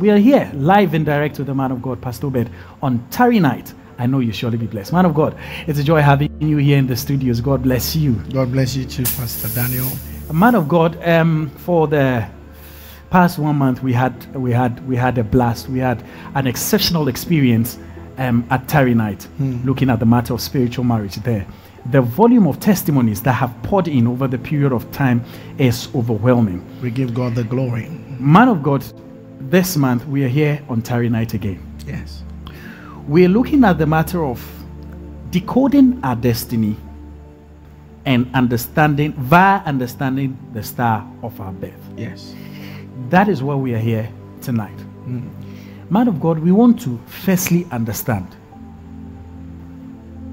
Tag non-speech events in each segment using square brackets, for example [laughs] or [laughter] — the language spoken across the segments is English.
we are here live and direct with the man of God, Pastor Obed, on Tarry Night. I know you surely be blessed. Man of God, it's a joy having you here in the studios. God bless you. God bless you too, Pastor Daniel. Man of God, um, for the past one month, we had we had we had a blast. We had an exceptional experience um, at Tarry Night, looking at the matter of spiritual marriage there. The volume of testimonies that have poured in over the period of time is overwhelming. We give God the glory. Man of God, this month we are here on Tarry Night again. Yes. We are looking at the matter of decoding our destiny and understanding, via understanding the star of our birth. Yes. That is why we are here tonight. Mm. Man of God, we want to firstly understand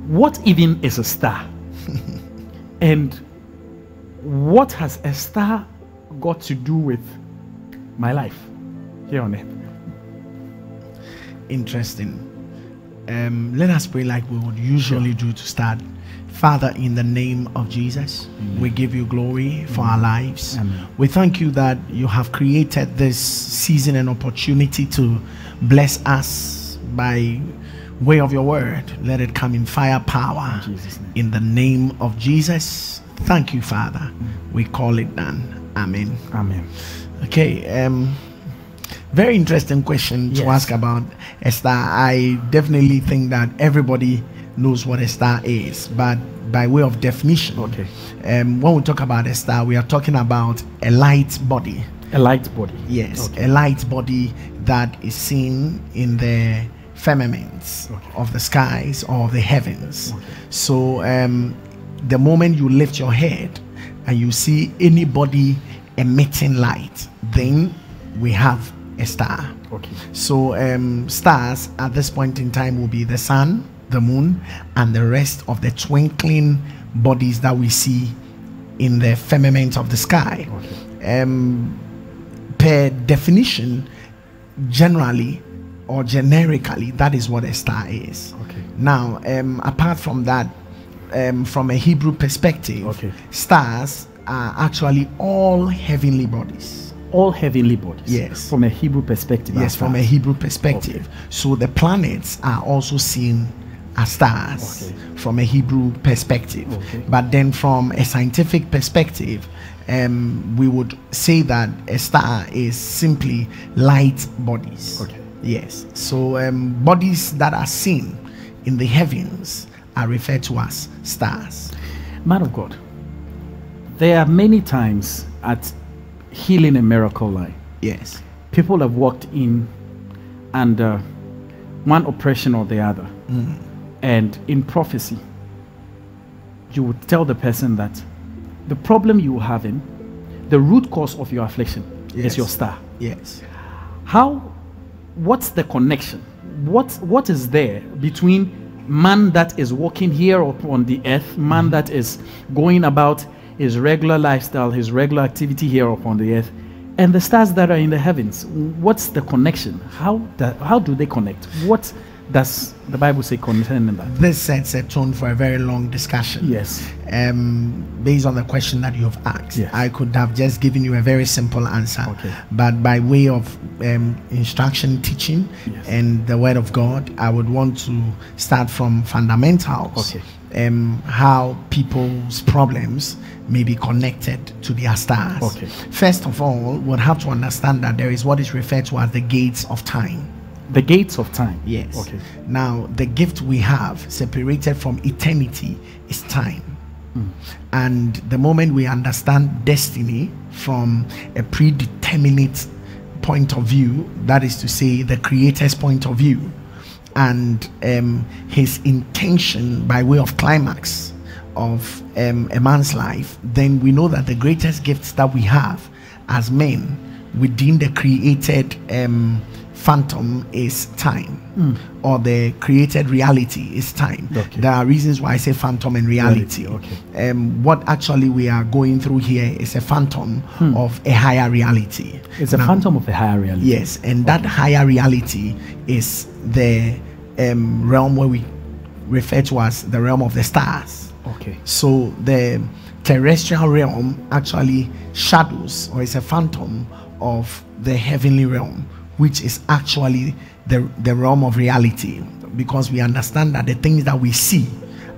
what even is a star [laughs] and what has a star got to do with my life here on earth. Interesting. Um, let us pray like we would usually do to start. Father, in the name of Jesus, we give you glory for our lives. Amen. We thank you that you have created this season and opportunity to bless us by way of your word. Let it come in firepower. In. In the name of Jesus. Thank you, Father. We call it done. Amen. Amen. Okay. Um, very interesting question to ask about a star. I definitely think that everybody knows what a star is, but by way of definition, Okay. um, when we talk about a star, we are talking about a light body. A light body. Yes, Okay. a light body that is seen in the firmaments Okay. of the skies or the heavens. Okay. So, um, the moment you lift your head and you see anybody emitting light, then we have a star. Okay. So, um, stars at this point in time will be the sun, the moon, and the rest of the twinkling bodies that we see in the firmament of the sky. Okay. Um, per definition, generally or generically, that is what a star is. Okay. Now, um, apart from that, um, from a Hebrew perspective, Okay. stars are actually all heavenly bodies. All heavenly bodies. Yes. From a Hebrew perspective. Yes, from a. Hebrew perspective. So the planets are also seen as stars Okay. from a Hebrew perspective. Okay. But then from a scientific perspective, um, we would say that a star is simply light bodies. Okay. Yes. So um, bodies that are seen in the heavens are referred to as stars. Man of God, there are many times at Healing a Miracle Line, Yes. people have walked in under uh, one oppression or the other. Mm. And in prophecy, you would tell the person that the problem you are having, the root cause of your affliction Yes. is your star. Yes. How, what's the connection? What, what is there between man that is walking here upon the earth, man mm-hmm. that is going about his regular lifestyle, his regular activity here upon the earth, and the stars that are in the heavens? What's the connection? How, da, how do they connect? What does the Bible say concerning that? This sets a tone for a very long discussion. Yes. um, based on the question that you've asked. Yes. I could have just given you a very simple answer, Okay. but by way of um, instruction, teaching, Yes. and the Word of God, I would want to start from fundamentals. Okay. Um, how people's problems may be connected to their stars. Okay. First of all, we'll have to understand that there is what is referred to as the gates of time. The gates of time. Yes. Okay. Now, the gift we have separated from eternity is time. And the moment we understand destiny from a predeterminate point of view, that is to say, the Creator's point of view, and um, his intention by way of climax of um, a man's life, then we know that the greatest gifts that we have as men within the created um, phantom is time, or the created reality is time. Okay. There are reasons why I say phantom and reality. Reality, okay. Um, what actually we are going through here is a phantom of a higher reality. It's a phantom of a higher reality. Yes, and that higher reality is the um, realm where we refer to as the realm of the stars. Okay. So the terrestrial realm actually shadows or is a phantom of the heavenly realm, which is actually the, the realm of reality because we understand that the things that we see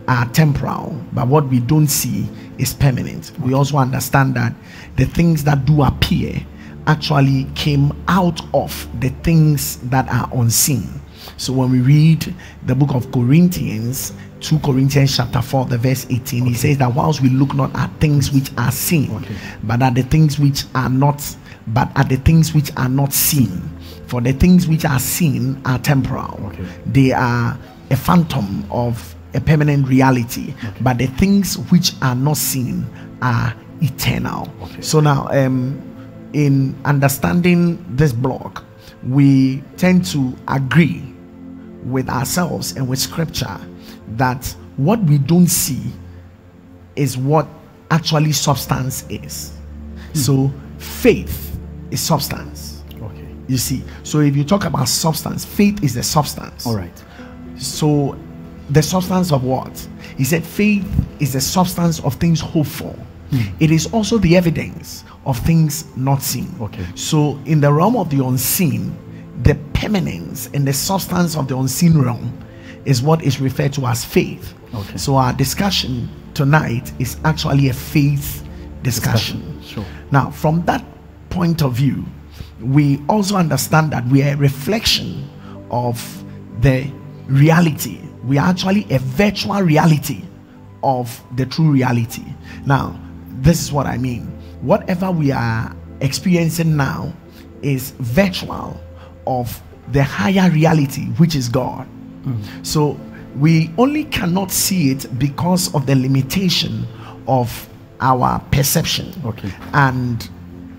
are temporal, but what we don't see is permanent. We also understand that the things that do appear actually came out of the things that are unseen. So when we read the book of Corinthians, 2 Corinthians chapter 4, the verse 18, he says that whilst we look not at things which are seen, Okay. but at the things which are not, but at the things which are not seen. For the things which are seen are temporal. Okay. They are a phantom of a permanent reality. But the things which are not seen are eternal. Okay. So now um in understanding this block, we tend to agree with ourselves and with scripture that what we don't see is what actually substance is. Hmm. So faith is substance. Okay. You see, so if you talk about substance, faith is the substance. All right. So, the substance of what? He said, faith is the substance of things hoped for. Hmm. It is also the evidence of things not seen. Okay. So, in the realm of the unseen, the permanence and the substance of the unseen realm is what is referred to as faith. Okay. So, our discussion tonight is actually a faith discussion. Discussion, sure. Now, from that point of view, we also understand that we are a reflection of the reality. We are actually a virtual reality of the true reality. Now, this is what I mean. Whatever we are experiencing now is virtual of the higher reality, which is God. So we only cannot see it because of the limitation of our perception Okay. and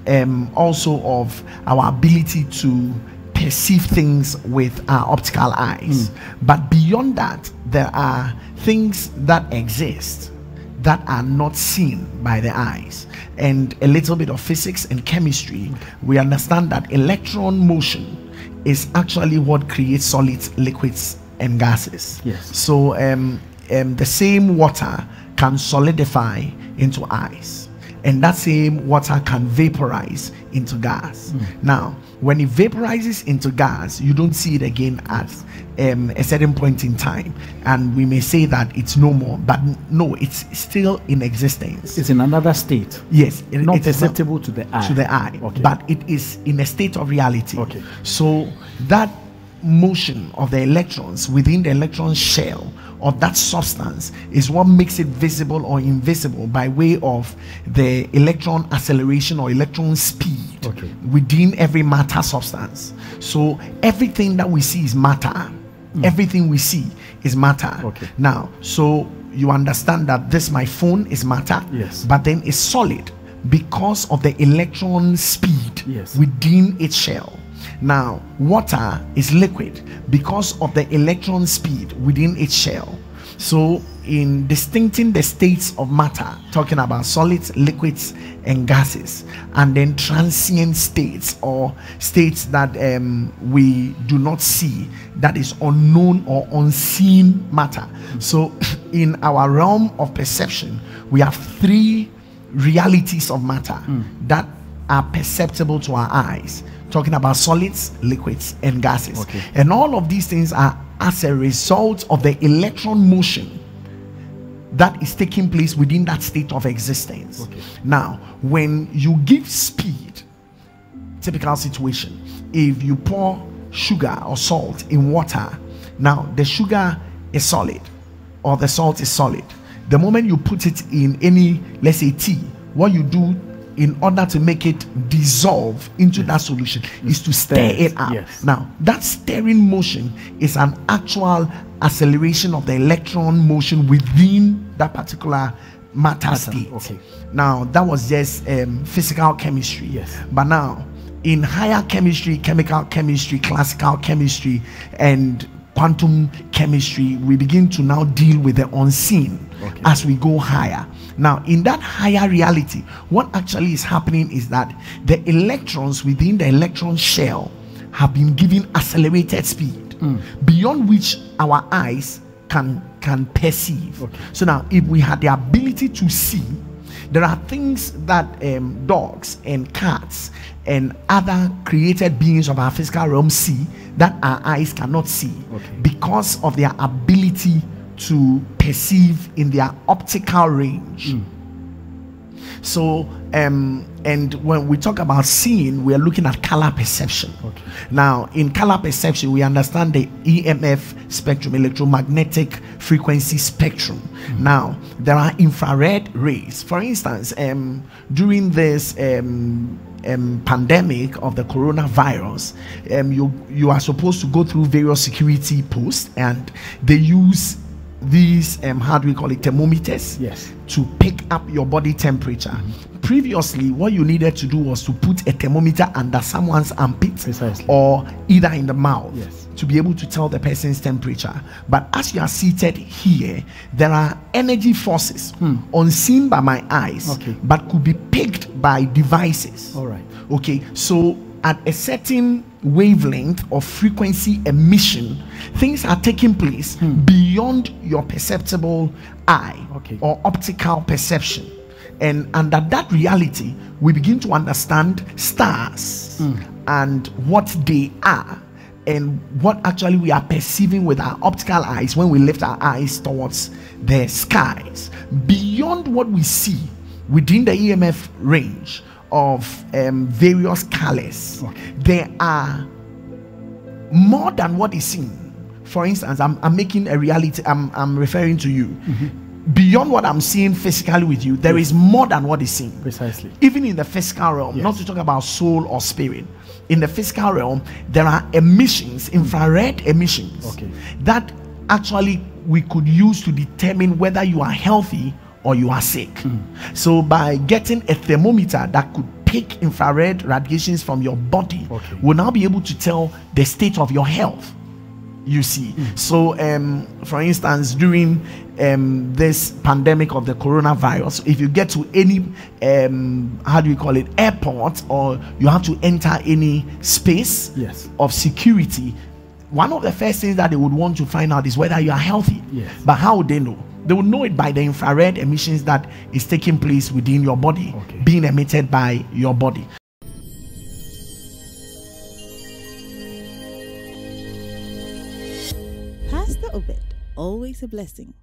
um, also of our ability to perceive things with our optical eyes. But beyond that, there are things that exist that are not seen by the eyes. And a little bit of physics and chemistry, we understand that electron motion is actually what creates solids, liquids, and gases. Yes. So um, um, the same water can solidify into ice, and that same water can vaporize into gas. Now, when it vaporizes into gas, you don't see it again at um, a certain point in time, and we may say that it's no more, but no, it's still in existence. It's in another state, yes, it- not perceptible to the eye. to the eye, Okay. but it is in a state of reality. Okay. So that motion of the electrons within the electron shell of that substance is what makes it visible or invisible by way of the electron acceleration or electron speed Okay. within every matter substance. So everything that we see is matter. Hmm. Everything we see is matter. Okay. Now, so you understand that this my phone is matter, Yes. but then it's solid because of the electron speed Yes. within its shell. Now, water is liquid because of the electron speed within its shell. So, in distincting the states of matter, talking about solids, liquids, and gases, and then transient states or states that um, we do not see, that is unknown or unseen matter. So, [clears throat] in our realm of perception, we have three realities of matter that are perceptible to our eyes talking about solids liquids and gases Okay. and all of these things are as a result of the electron motion that is taking place within that state of existence Okay. now when you give speed typical situation if you pour sugar or salt in water now the sugar is solid or the salt is solid the moment you put it in any let's say tea what you do in order to make it dissolve into that solution is to stir it up yes. now that stirring motion is an actual acceleration of the electron motion within that particular matter, state okay. now that was just um, physical chemistry Yes. but now in higher chemistry chemical chemistry classical chemistry and quantum chemistry we begin to now deal with the unseen Okay. as we go higher now in that higher reality what actually is happening is that the electrons within the electron shell have been given accelerated speed beyond which our eyes can can perceive Okay. so now if we had the ability to see There are things that um, dogs and cats and other created beings of our physical realm see that our eyes cannot see Okay. because of their ability to perceive in their optical range. So, um, and when we talk about seeing, we are looking at color perception. Okay. Now, in color perception, we understand the EMF spectrum, electromagnetic frequency spectrum. Now, there are infrared rays. For instance, um, during this um, um, pandemic of the coronavirus, um, you you are supposed to go through various security posts, and they use these um, how do we call it thermometers Yes. to pick up your body temperature. Previously, what you needed to do was to put a thermometer under someone's armpit Precisely. or either in the mouth Yes. to be able to tell the person's temperature. But as you are seated here, there are energy forces unseen by my eyes, Hmm. Okay. but could be picked by devices. All right. Okay, so at a certain wavelength of frequency emission, things are taking place hmm. beyond your perceptible eye Okay. or optical perception. And under that reality, we begin to understand stars hmm. and what they are and what actually we are perceiving with our optical eyes when we lift our eyes towards the skies. Beyond what we see within the EMF range of um, various colors, Okay. there are more than what is seen. For instance, I'm, I'm making a reality, I'm, I'm referring to you. Beyond what I'm seeing physically with you, there is more than what is seen Precisely. even in the physical realm, Yes. not to talk about soul or spirit. In the physical realm, there are emissions, infrared emissions, Okay. that actually we could use to determine whether you are healthy or you are sick. Hmm. So, by getting a thermometer that could pick infrared radiations from your body, Okay. we'll now be able to tell the state of your health you see so um for instance during um this pandemic of the coronavirus if you get to any um how do you call it airport or you have to enter any space Yes. of security one of the first things that they would want to find out is whether you are healthy Yes. but how would they know they will know it by the infrared emissions that is taking place within your body Okay. being emitted by your body Pastor Obed, always a blessing.